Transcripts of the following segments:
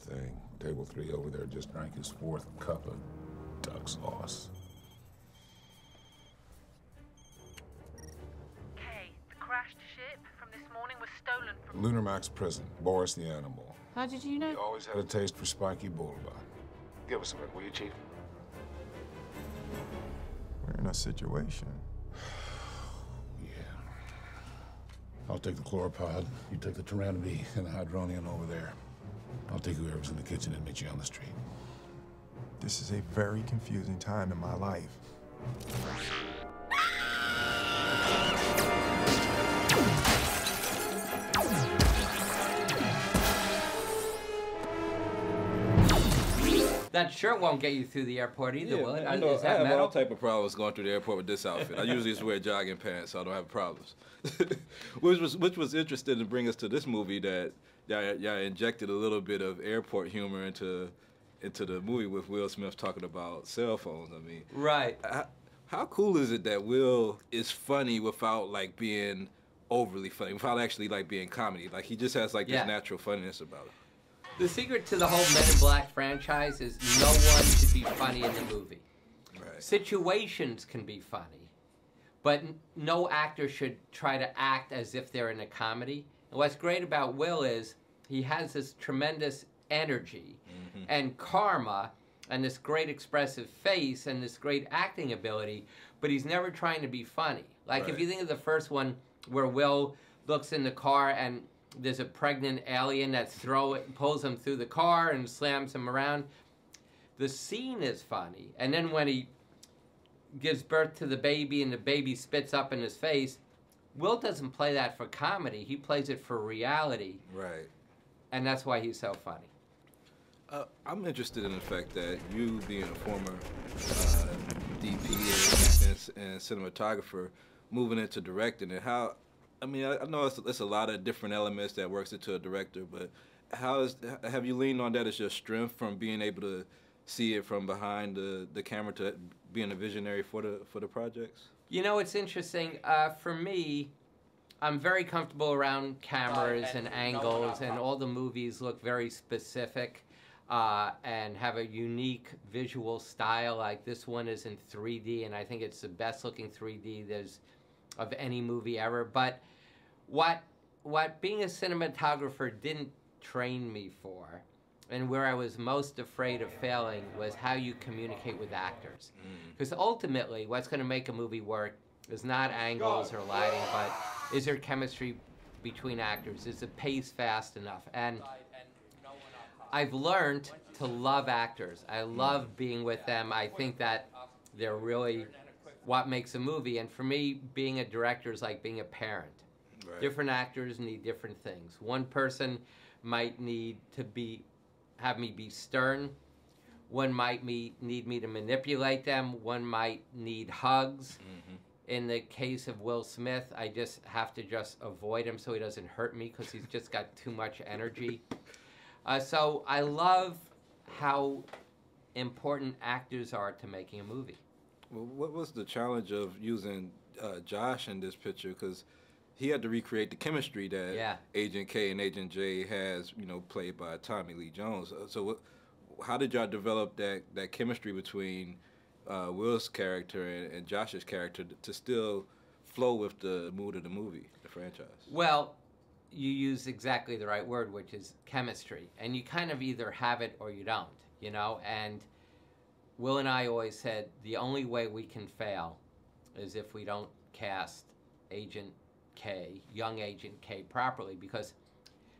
thing. Table three over there just drank his fourth cup of duck sauce. Kay, the crashed ship from this morning was stolen from. Lunar Max prison, Boris the animal. How did you know... He know? always had a taste for spiky boulevard. Give us a minute, will you, Chief? We're in a situation. Yeah. I'll take the chloropod. You take the Tyrannoby and the hydronium over there. I'll take whoever's in the kitchen and meet you on the street. This is a very confusing time in my life. That shirt won't get you through the airport either, will it? I, know, Is I have metal? all type of problems going through the airport with this outfit. I usually just wear jogging pants, so I don't have problems. which was which was interesting to bring us to this movie that y'all, y'all injected a little bit of airport humor into into the movie with Will Smith talking about cell phones. I mean, Right. how, how cool is it that Will is funny without like being overly funny, without actually like being comedy? Like he just has like Yeah. this natural funniness about it. The secret to the whole Men in Black franchise is no one should be funny in the movie. Right. Situations can be funny, but no actor should try to act as if they're in a comedy. And what's great about Will is he has this tremendous energy mm-hmm. and karma and this great expressive face and this great acting ability, but he's never trying to be funny. Like if you think of the first one where Will looks in the car and there's a pregnant alien that throw it, pulls him through the car and slams him around. The scene is funny, and then when he gives birth to the baby and the baby spits up in his face, Will doesn't play that for comedy. He plays it for reality, Right. and that's why he's so funny. Uh, I'm interested in the fact that you, being a former uh, DP and, and, and cinematographer, moving into directing it, how, I mean, I, I know it's, it's a lot of different elements that works into a director, but how is, have you leaned on that as your strength from being able to see it from behind the, the camera to being a visionary for the, for the projects? You know, it's interesting. Uh, for me, I'm very comfortable around cameras and angles, and all the movies look very specific uh, and have a unique visual style. Like this one is in 3D, and I think it's the best looking 3D there's of any movie ever. But what what being a cinematographer didn't train me for, and where I was most afraid of failing, was how you communicate with actors. Mm. Because ultimately, what's going to make a movie work is not angles or lighting, but is there chemistry between actors? Is the pace fast enough? And I've learned to love actors. I love mm. being with them. I think that they're really what makes a movie. And for me, being a director is like being a parent. Right. Different actors need different things. One person might need to be have me be stern. One might me, need me to manipulate them. One might need hugs. In the case of Will Smith, I just have to just avoid him so he doesn't hurt me because he's just got too much energy. Uh, so I love how important actors are to making a movie. Well, what was the challenge of using uh, Josh in this picture? Because he had to recreate the chemistry that Yeah. Agent K and Agent J has, you know, played by Tommy Lee Jones. Uh, So, how did y'all develop that, that chemistry between uh, Will's character and, and Josh's character to still flow with the mood of the movie, the franchise? Well, you use exactly the right word, which is chemistry. And you kind of either have it or you don't, you know? And Will and I always said the only way we can fail is if we don't cast Agent K, young Agent K, properly because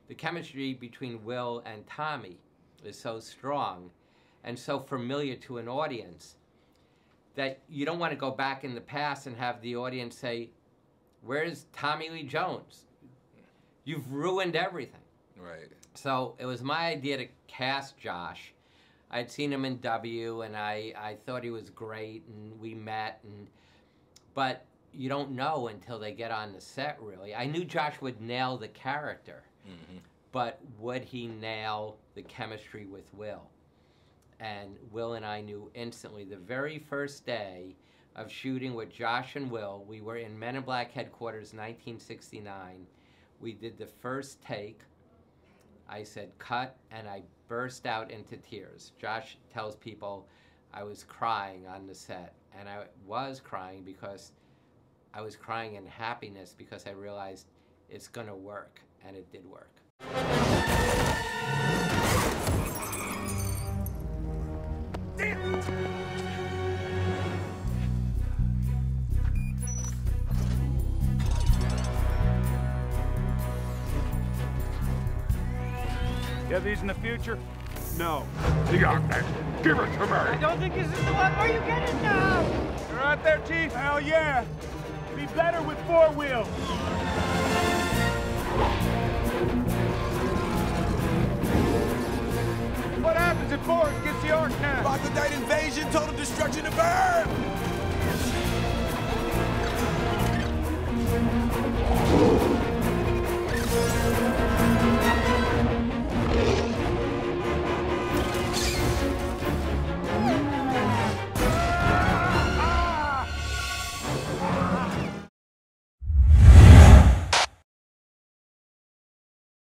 the chemistry between Will and Tommy is so strong and so familiar to an audience that you don't want to go back in the past and have the audience say, Where's Tommy Lee Jones? You've ruined everything. Right. So it was my idea to cast Josh. I'd seen him in W, and I, I thought he was great, and we met, and but you don't know until they get on the set. Really, I knew Josh would nail the character, mm-hmm. but would he nail the chemistry with Will? And Will and I knew instantly. The very first day of shooting with Josh and Will, we were in Men in Black headquarters, 1969. We did the first take. I said, cut, and I burst out into tears. Josh tells people I was crying on the set, and I was crying because I was crying in happiness because I realized it's going to work, and it did work. You have these in the future? No. Give it to me. I don't think this is the one where you get it now. You're out there, Chief? Hell yeah. Be better with four wheels. What happens if Boris gets the Ark now? Boglodite invasion, total destruction of Earth!